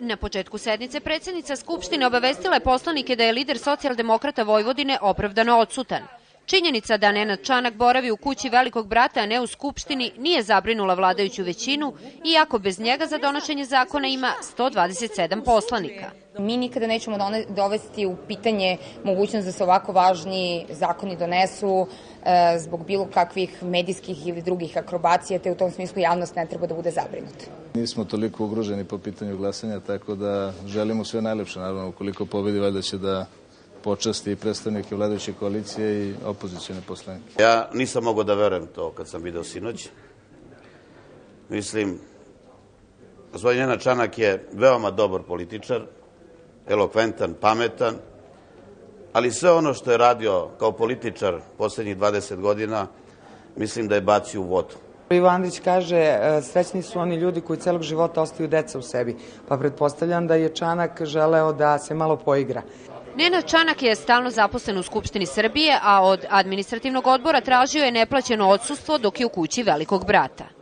Na početku sednice predsednica Skupštine obavestila je poslanike da je lider socijaldemokrata Vojvodine opravdano odsutan. Činjenica da Nenad Čanak boravi u kući velikog brata, a ne u Skupštini, nije zabrinula vladajuću većinu, iako bez njega za donošenje zakona ima 127 poslanika. Mi nikada nećemo dovesti u pitanje mogućnost da se ovako važni zakoni donesu e, zbog bilo kakvih medijskih ili drugih akrobacija, te u tom smislu javnost ne treba da bude zabrinuta. Nismo toliko ugroženi po pitanju glasanja, tako da želimo sve najlepše, naravno, ukoliko pobedi, valjda će da počasti i predstavnike vladajuće koalicije i opozicijone poslanike. Ja nisam mogao da verujem to kad sam video sinoć. Mislim, gospodin Jena Čanak je veoma dobar političar, elokventan, pametan, ali sve ono što je radio kao političar poslednjih 20 godina, mislim da je bacio u vodu. Ivo Andrić kaže, e, srećni su oni ljudi koji celog života ostaju deca u sebi, pa pretpostavljam da je Čanak želeo da se malo poigra. Nena Čanak je stalno zaposlen u Skupštini Srbije, a od administrativnog odbora tražio je neplaćeno odsustvo dok je u kući velikog brata.